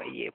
oje